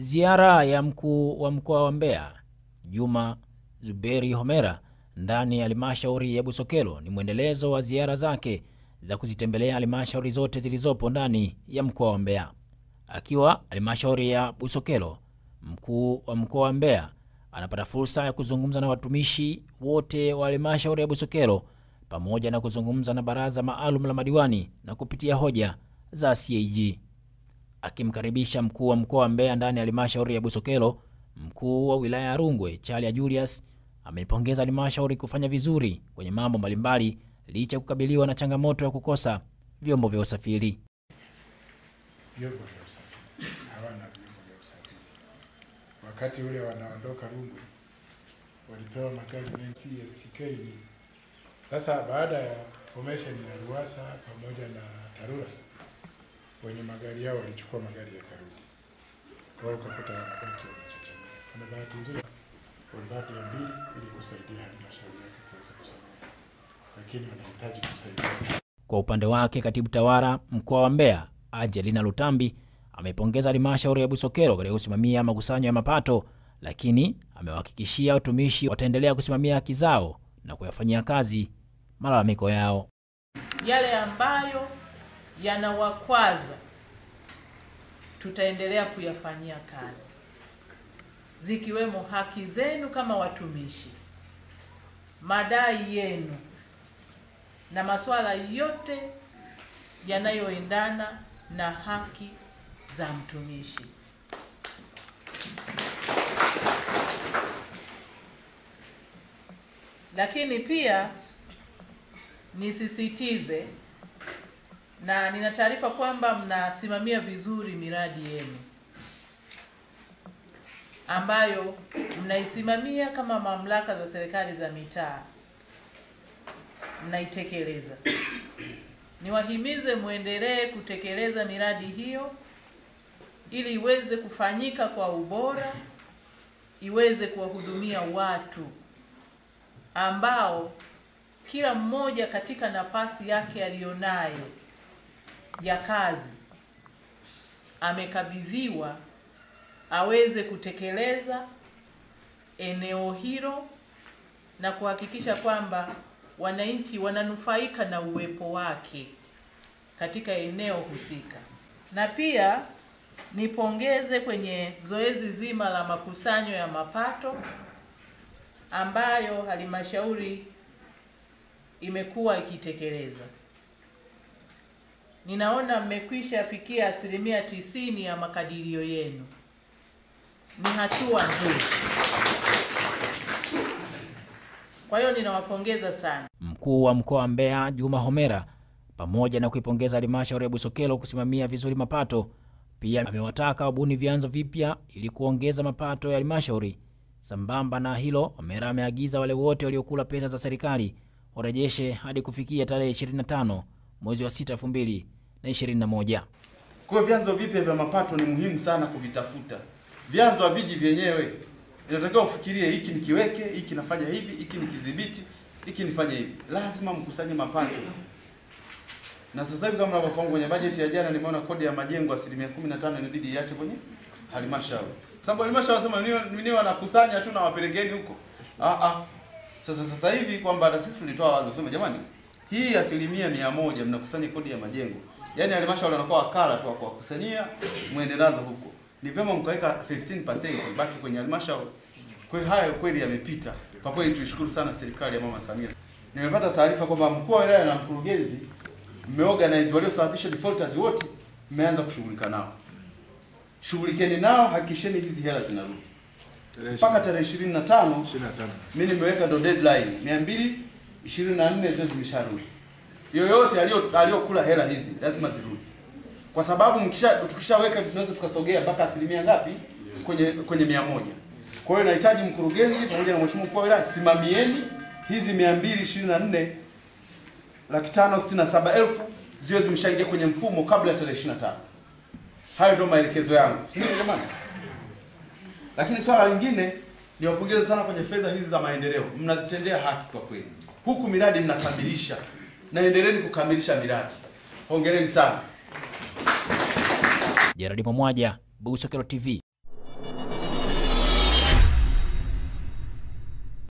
Ziara ya mkuu wa mkoa wa Mbeya Juma Zuberi Homera ndani ya halmashauri ya Busokelo ni mwendelezo wa ziara zake za kuzitembelea halmashauri zote zilizopo ndani ya mkoa wa Mbeya. Akiwa halmashauri ya Busokelo, mkuu wa mkoa wa Mbeya anapata fursa ya kuzungumza na watumishi wote wa halmashauri ya Busokelo pamoja na kuzungumza na baraza maalum la madiwani na kupitia hoja za CAG. Akimkaribisha mkuu wa mkoa wa Mbeya ndani ya halmashauri ya Busokelo, mkuu wa wilaya ya Rungwe Chalia Julius ameipongeza halmashauri kufanya vizuri kwenye mambo mbalimbali licha ya kukabiliwa na changamoto ya kukosa vyombo vya usafiri. vyombo vya usafiri, hawana vyombo vya usafiri. Wakati ule wanaondoka Rungwe walipewa magari mengi STK. Sasa baada ya formation ya RUWASA pamoja na TARURA, wenye magari yao walichukua magari yakarudi, kwa hiyo ukakuta wanabaki wamechachamia. Kuna bahati nzuri walibaki ya mbili ili kusaidia halmashauri yake kuweza kusamehe, lakini wanahitaji kusaidia Kwa upande wake, katibu tawala mkoa wa Mbeya Angelina Lutambi amepongeza halmashauri ya Busokelo katika kusimamia makusanyo ya mapato, lakini amewahakikishia watumishi wataendelea kusimamia haki zao na kuyafanyia kazi malalamiko yao. yale ambayo yanawakwaza tutaendelea kuyafanyia kazi, zikiwemo haki zenu kama watumishi, madai yenu na masuala yote yanayoendana na haki za mtumishi. Lakini pia nisisitize na nina taarifa kwamba mnasimamia vizuri miradi yenu ambayo mnaisimamia kama mamlaka za serikali za mitaa, mnaitekeleza. Niwahimize muendelee kutekeleza miradi hiyo ili iweze kufanyika kwa ubora, iweze kuwahudumia watu ambao kila mmoja katika nafasi yake aliyonayo ya kazi amekabidhiwa aweze kutekeleza eneo hilo na kuhakikisha kwamba wananchi wananufaika na uwepo wake katika eneo husika. Na pia nipongeze kwenye zoezi zima la makusanyo ya mapato ambayo halmashauri imekuwa ikitekeleza. Ninaona mmekwisha fikia asilimia tisini ya makadirio yenu. Ni hatua nzuri. Kwa hiyo ninawapongeza sana. Mkuu wa mkoa wa Mbeya Juma Homera, pamoja na kuipongeza halmashauri ya Busokelo kusimamia vizuri mapato, pia amewataka wabuni vyanzo vipya ili kuongeza mapato ya halmashauri. Sambamba na hilo, Homera ameagiza wale wote waliokula pesa za serikali warejeshe hadi kufikia tarehe 25 mwezi wa 6 2021. Kwa hiyo vyanzo vipya vya mapato ni muhimu sana kuvitafuta. Vyanzo haviji vyenyewe, inatakiwa ufikirie, hiki nikiweke, hiki nafanya hivi, hiki nikidhibiti, hiki nifanye hivi. Lazima mkusanye mapato. Na sasa hivi kama mnavyofahamu, kwenye bajeti ya jana nimeona kodi ya majengo asilimia 15 inabidi iache kwenye halmashauri, sababu halmashauri wanasema niwe wanakusanya tu na wapelekeni huko. Ah ah, sasa sasa hivi kwamba na sisi tulitoa wazo kusema jamani, hii asilimia mia moja mnakusanya kodi ya majengo, yaani halmashauri wanakuwa wakala tu wa kuwakusanyia muendelazo huko. Ni vyema mkaweka 15% baki kwenye halmashauri. Kwa hiyo hayo kweli yamepita. Kwa kweli tuishukuru sana serikali ya Mama Samia. Nimepata taarifa kwamba mkuu wa wilaya na mkurugenzi mmeorganize waliosababisha defaulters wote, mmeanza kushughulika nao. Shughulikeni nao, hakikisheni hizi hela zinarudi mpaka tarehe 25 25. mimi nimeweka ndo deadline 224 zote zimesharudi. Yoyote aliyokula hela hizi lazima zirudi, kwa sababu mkisha tukishaweka tunaweza tukasogea mpaka asilimia ngapi kwenye kwenye mia moja. Kwa hiyo nahitaji mkurugenzi pamoja na mheshimiwa mkuu wa wilaya, simamieni hizi 224 laki tano sitini na saba elfu ziwe zimeshaingia kwenye mfumo kabla ya tarehe 25. Hayo ndio maelekezo yangu, si ndio jamani? Lakini swala lingine niwapongeze sana kwenye fedha hizi za maendeleo, mnazitendea haki kwa kweli. Huku miradi mnakamilisha, na endeleeni kukamilisha miradi. Hongereni sana. Jeradi Mwamwaja, Busokelo TV.